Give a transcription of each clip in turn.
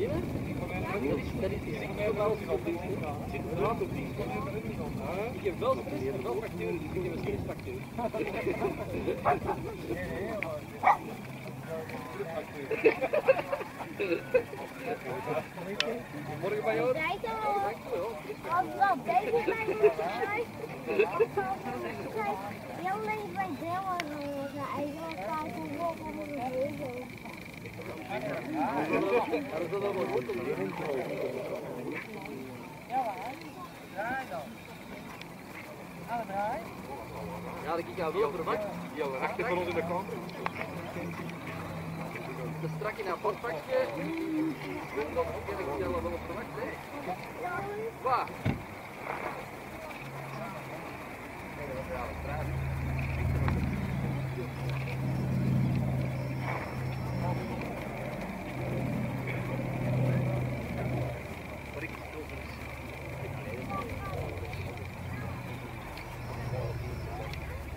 Ik heb wel stress, ik heb wel facturen, dus ik heb een stressfactuur. Morgen bij jou? Wat deze mijn moeder Heel bij Dellen eigenlijk vaak een wolk van mijn leven. Er is Ja, dat ik jou wel verwacht. Ja, achter van ons in de kant. Dat strak in een apart pakje. Zwembad, ik heb jou wel op verwacht, hè? Waar? Ja. Dat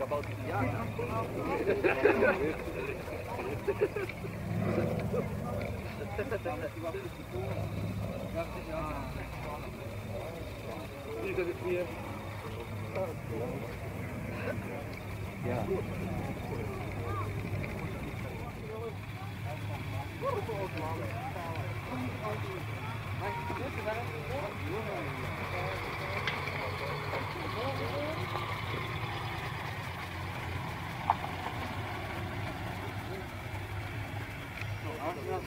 dat wel niet. Ja. Hier. Ja. Ja,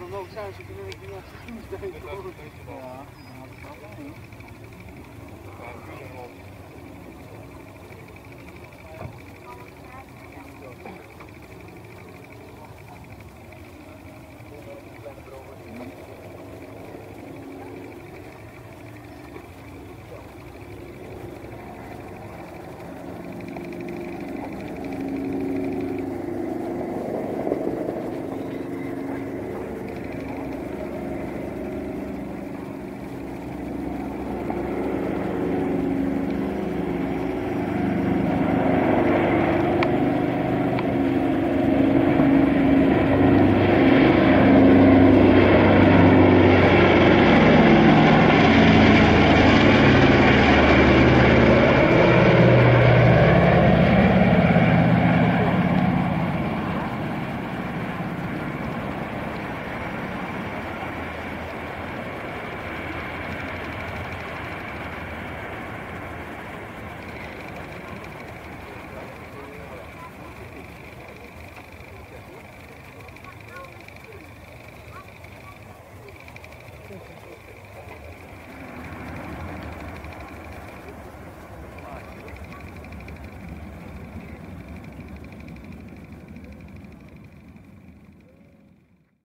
zo loop zijn ze